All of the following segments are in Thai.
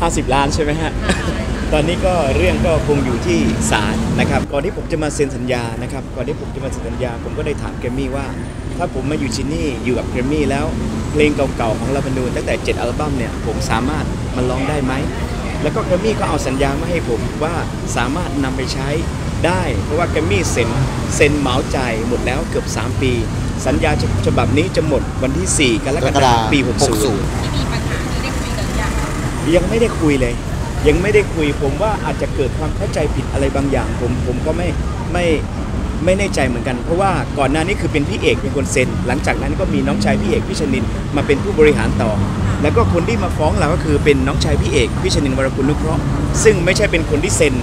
50 ล้านใช่ไหมฮะ ตอนนี้ก็เรื่องก็คงอยู่ที่ศาลนะครับ ก่อนที่ผมจะมาเซ็นสัญญานะครับ ก่อนที่ผมจะมาเซ็นสัญญา ผมก็ได้ถามแกรมมี่ว่า ถ้าผมมาอยู่ที่นี่อยู่กับแกรมมี่แล้ว เพลงเก่าๆของลาบานูนตั้งแต่ 7 อัลบั้มเนี่ย ผมสามารถมาร้องได้ไหม แล้วก็แกรมมี่ก็เอาสัญญามาให้ผมว่าสามารถนำไปใช้ได้ เพราะว่าแกรมมี่เซ็นเซ็นเหมาจ่ายหมดแล้วเกือบ 3 ปี สัญญาฉบับนี้จะหมดวันที่ 4 กรกฎาคมปี 60 ยังไม่ได้คุยเลย ยังไม่ได้คุยผมว่าอาจจะเกิดความเข้าใจผิดอะไรบางอย่าง ผมผมก็ไม่ไม่ไม่แน่ใจเหมือนกัน เพราะว่าก่อนหน้านี้คือเป็นพี่เอกเป็นคนเซ็น หลังจากนั้นก็มีน้องชายพี่เอกพิชนินมาเป็นผู้บริหารต่อ แล้วก็คนที่มาฟ้องเราก็คือเป็นน้องชายพี่เอกพิชนินวรกุลนุเคราะห์ซึ่งไม่ใช่เป็นคนที่เซ็น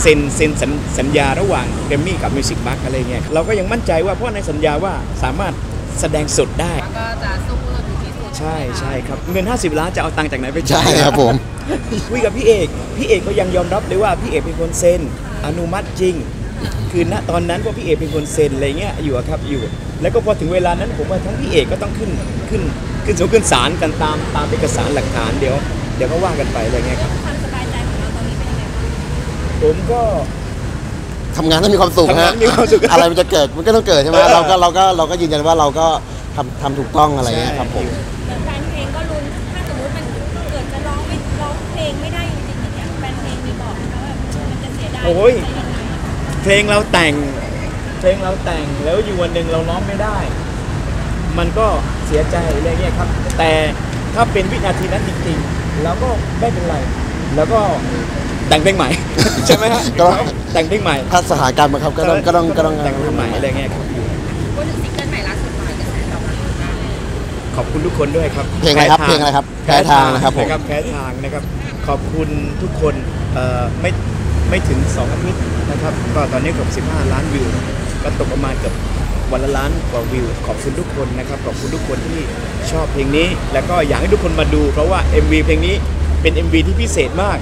เซ็นเซ็นสัญสัญญาระหว่างแกรมมี่กับ Music Bugs อะไรเงี้ยเราก็ยังมั่นใจว่าเพราะในสัญญาว่าสามารถแสดงสดได้ แล้วก็จะสู้ ใช่ใช่ครับเงิน 50 ล้านจะเอาตังค์จากไหนไปจ่าใช่ยครับผม คุยกับพี่เอกพี่เอกก็ยังยอมรับเลยว่าพี่เอกเป็นคนเซ็นอนุมัติจริง คือณตอนนั้นก็พี่เอกเป็นคนเซ็นอะไรเงี้ยอยู่อะครับอยู่ แล้วก็พอถึงเวลานั้นผมว่าทั้งพี่เอกก็ต้องขึ้นขึ้นขึ้นสูงขึ้นศาลกันตามตามเอกสารหลักฐานเดี๋ยวเดี๋ยวก็ว่ากันไปอะไรเงี้ยครับความสบายใจของเราตอนนี้เป็นยังไงบ้าง ผมก็ ทำงานต้องมีความสุขทำงาฮะนมีความสุขอะไรมันจะเกิดมันก็ต้องเกิดใช่ไหมเออ เราก็เราก็เราก็ยืนยันว่าเราก็ทำทำถูกต้องอะไรเงี้ยครับผมแต่ แฟนเพลงก็ลุ้นถ้าสมมติมันเกิดจะร้องไม่ร้องเพลงไม่ได้จริงๆเนี่ยแฟนเพลงมีบอกนะคะว่ามันจะเสียดายโอ้ย จะยังไงเพลงเราแต่ง เพลงเราแต่งแล้วอยู่วันหนึ่งเราร้องไม่ได้ มันก็เสียใจอะไรเงี้ยครับ แต่ถ้าเป็นวินาทีนั้นจริงๆเราก็ไม่เป็นไร แล้วก็แต่งเพลงใหม่ ใช่ไหมฮะก็ แต่งเพลงใหม่ถ้าสถานการณ์บังคับก็ต้องก็ต้องก็ต้องแต่งเพลงใหม่อะไรเงี้ยครับ ขอบคุณทุกคนด้วยครับเพลงอะไรครับเพลงอะไรครับแพ้ทางนะครับผมแพ้ทางนะครับ ขอบคุณทุกคนเอ่อไม่ไม่ถึง2อาทิตย์นะครับก็ตอนนี้เกือบ15 ล้านวิวก็ตกประมาณเกือบวันละล้านกว่าวิว ขอบคุณทุกคนนะครับ ขอบคุณทุกคนที่ชอบเพลงนี้ แล้วก็อยากให้ทุกคนมาดู เพราะว่า MV เพลงนี้เป็น MV ที่พิเศษมาก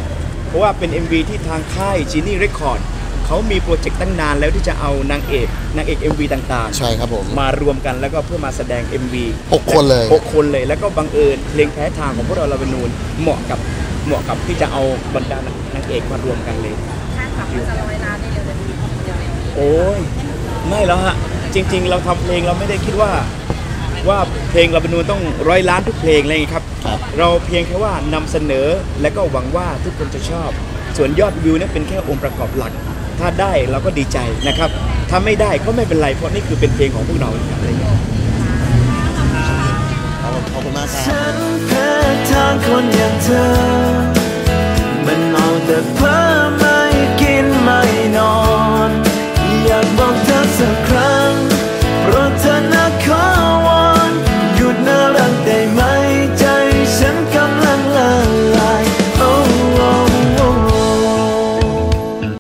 เพราะว่าเป็น MV ที่ทางค่าย Genie Record เขามีโปรเจกต์ตั้งนานแล้วที่จะเอานางเอกนางเอก MV ต่างๆ ใช่ครับผมมารวมกันแล้วก็เพื่อมาแสดง MV หกคนเลยหกคนเลยแล้วก็บังเอิญเพลงแพ้ทางของพวกเราลาบานูนเหมาะกับเหมาะกับที่จะเอาบรรดานางเอกมารวมกันเลยคาดหวังว่าจะร้อยล้านได้เร็วๆนี้เร็วๆนี้โอ้ยไม่แล้วฮะจริง ๆ เราทำเพลงเราไม่ได้คิดว่าว่าเพลงลาบานูนต้องร้อยล้านทุกเพลงอะไรอย่างเงี้ยครับครับ เราเพียงแค่ว่านำเสนอและก็หวังว่าทุกคนจะชอบ ส่วนยอดวิวนั้นเป็นแค่องค์ประกอบหลัก ถ้าได้เราก็ดีใจนะครับถ้าไม่ได้ก็ไม่เป็นไรเพราะนี่คือเป็นเพลงของพวกเราอะไรอย่างเงี้ยขอบคุณมากครับ